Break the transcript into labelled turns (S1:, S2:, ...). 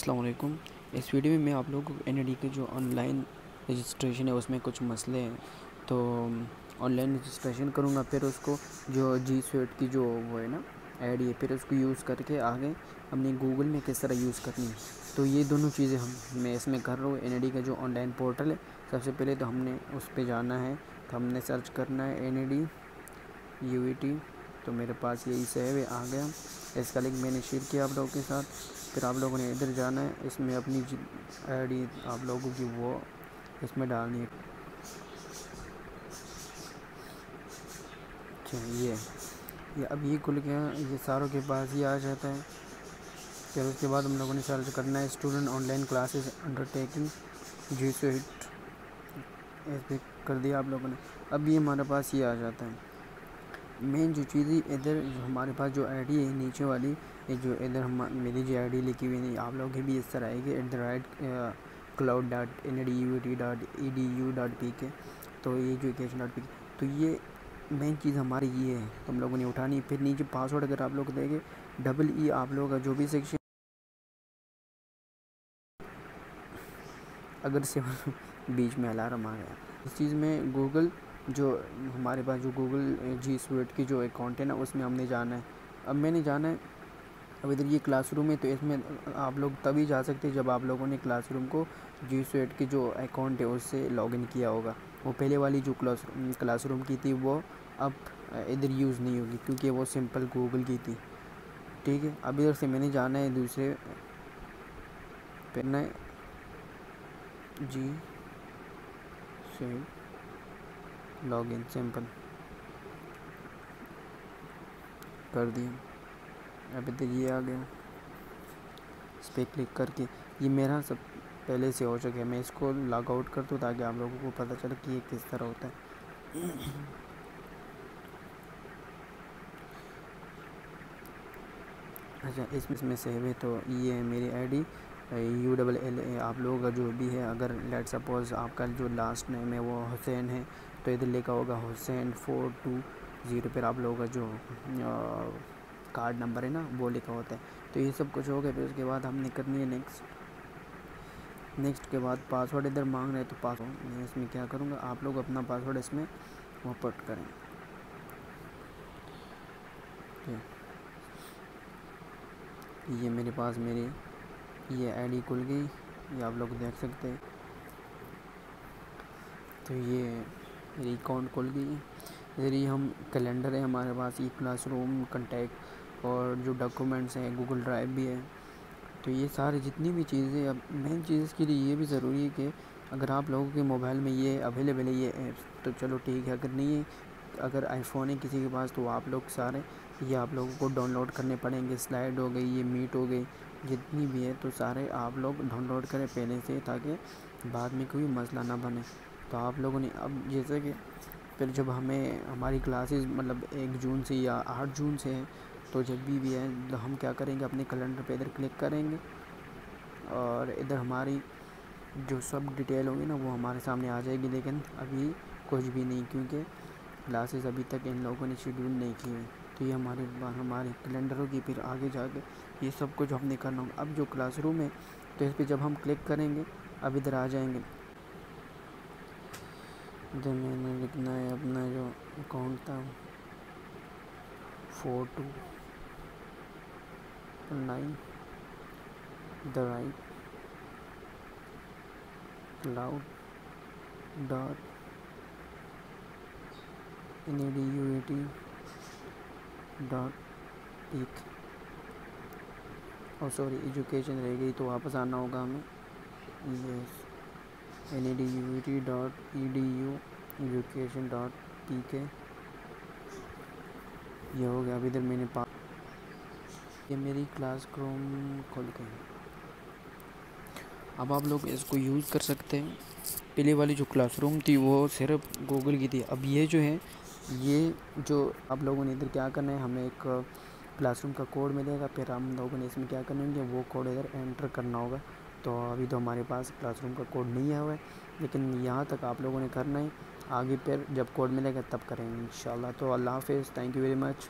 S1: अस्सलाम वालेकुम। इस वीडियो में मैं आप लोगों को एन के जो ऑनलाइन रजिस्ट्रेशन है, उसमें कुछ मसले हैं। तो ऑनलाइन रजिस्ट्रेशन करूँगा, फिर उसको जो जी स्वेट की जो वो है ना ऐड है फिर उसको यूज़ करके आगे हमने गूगल में किस तरह यूज़ करनी है। तो ये दोनों चीज़ें हम, मैं इसमें कर रहा हूँ। एन का जो ऑनलाइन पोर्टल है, सबसे पहले तो हमने उस पर जाना है। तो हमने सर्च करना है एन ई डी तो मेरे पास यही सेव आ गया। इसका लिंक मैंने शेयर किया आप लोगों के साथ। फिर आप लोगों ने इधर जाना है, इसमें अपनी आई आप लोगों की वो इसमें डालनी है। अच्छा ये ये अब ये खुल गया, ये सारों के पास ही आ जाता है। फिर उसके बाद हम लोगों ने सर्च करना है स्टूडेंट ऑनलाइन क्लासेस अंडरटेकिंग जी सो हिट ऐसे कर दिया आप लोगों ने। अब ये हमारे पास ये आ जाता है। मेन जो चीज़ इधर हमारे पास जो आईडी है, नीचे वाली, ये जो इधर हम मेरी जो आईडी लिखी हुई नहीं आप लोगों भी इस तरह आएगी at the right cloud dot N D U T dot E D U dot P K तो ये जो एजुकेशन डॉट पी तो ये मेन चीज़ हमारी ये है तो हम लोगों ने उठानी फिर नीचे पासवर्ड अगर आप लोग देंगे डबल ई आप लोगों का जो भी सेक्शन अगर से बीच में अलार्म आ गया। इस चीज़ में गूगल जो हमारे पास जो गूगल जी स्वीट की जो अकाउंट है ना, उसमें हमने जाना है। अब मैंने जाना है। अब इधर ये क्लासरूम है तो इसमें आप लोग तभी जा सकते हैं जब आप लोगों ने क्लासरूम को जी स्वेट की जो अकाउंट है, उससे लॉगिन किया होगा। वो पहले वाली जो क्लास क्लासरूम की थी, वो अब इधर यूज़ नहीं होगी, क्योंकि वो सिंपल गूगल की थी। ठीक है? अब इधर से मैंने जाना है, दूसरे, पहना जी स्वेट लॉगिन, सिंपल। कर दिया। अब इधर ये आ गया। इस पर क्लिक करके। ये मेरा सब पहले से हो चुका है। मैं इसको लॉग आउट कर दूँ ताकि आप लोगों को पता चले कि ये किस तरह होता है। अच्छा इसमें इसमें सेव है तो ये है मेरी ID U double L A आप लोगों का जो भी है, अगर लेट सपोज़ आपका जो लास्ट नेम है वो हुसैन है तो इधर लिखा होगा हुसैन फोर टू ज़ीरो पर आप लोगों का जो कार्ड नंबर है ना, वो लिखा होता है। तो ये सब कुछ हो गया, फिर उसके बाद हमने करनी है नेक्स्ट नेक्स्ट के बाद पासवर्ड इधर मांग रहे तो पासवर्ड मैं इसमें क्या करूँगा, आप लोग अपना पासवर्ड इसमें वो पट करें। ये मेरे पास मेरी ये आईडी खुल गई, ये आप लोग देख सकते हैं। तो ये मेरी अकाउंट खुल गई। ही हम कैलेंडर है हमारे पास ई क्लासरूम कंटेक्ट और जो डॉक्यूमेंट्स हैं गूगल ड्राइव भी है। तो ये सारी जितनी भी चीज़ें अब मेन चीज़ इसके लिए ये भी ज़रूरी है कि अगर आप लोगों के मोबाइल में ये अवेलेबल है, ये ऐप्स तो चलो ठीक है। अगर नहीं है, अगर आईफोन है किसी के पास तो आप लोग सारे ये आप लोगों को डाउनलोड करने पड़ेंगे। स्लाइड हो गई, ये मीट हो गई जितनी भी है तो सारे आप लोग डाउनलोड करें पहले से ताकि बाद में कोई मसला ना बने। तो आप लोगों ने अब जैसे कि फिर जब हमें, हमारी क्लासेस मतलब एक जून से या आठ जून से है तो जब भी भी है तो हम क्या करेंगे, अपने कैलेंडर पे इधर क्लिक करेंगे और इधर हमारी जो सब डिटेल होगी ना, वो हमारे सामने आ जाएगी। लेकिन अभी कुछ भी नहीं, क्योंकि क्लासेस अभी तक इन लोगों ने शेड्यूल नहीं की हुई तो ये हमारे हमारे कैलेंडर होगी फिर आगे जाके ये सब कुछ हमने करना होगा। अब जो क्लासरूम है तो इस पर जब हम क्लिक करेंगे, अब इधर आ जाएँगे। इधर मैंने लिखना है अपना जो अकाउंट था, four two nine, the right, cloud, dot, N A D U A T dot एक और सॉरी एजुकेशन रह गई तो वापस आना होगा हमें। Yes N E D U T dot E D U education dot T K ये हो गया, अभी इधर मैंने पा ये मेरी क्लास क्रोम खोल के अब आप लोग इसको यूज़ कर सकते हैं। पहले वाली जो क्लासरूम थी, वो सिर्फ़ गूगल की थी। अब ये जो है ये जो आप लोगों ने इधर क्या करना है, हमें एक क्लासरूम का कोड मिलेगा, फिर हम लोगों ने इसमें क्या करना है वो कोड इधर एंटर करना होगा। तो अभी तो हमारे पास क्लासरूम का कोड नहीं है हुआ है, लेकिन यहाँ तक आप लोगों ने करना है। आगे फिर जब कोड मिलेगा तब करेंगे इन तो अल्लाह हाफ़ थैंक यू वेरी मच।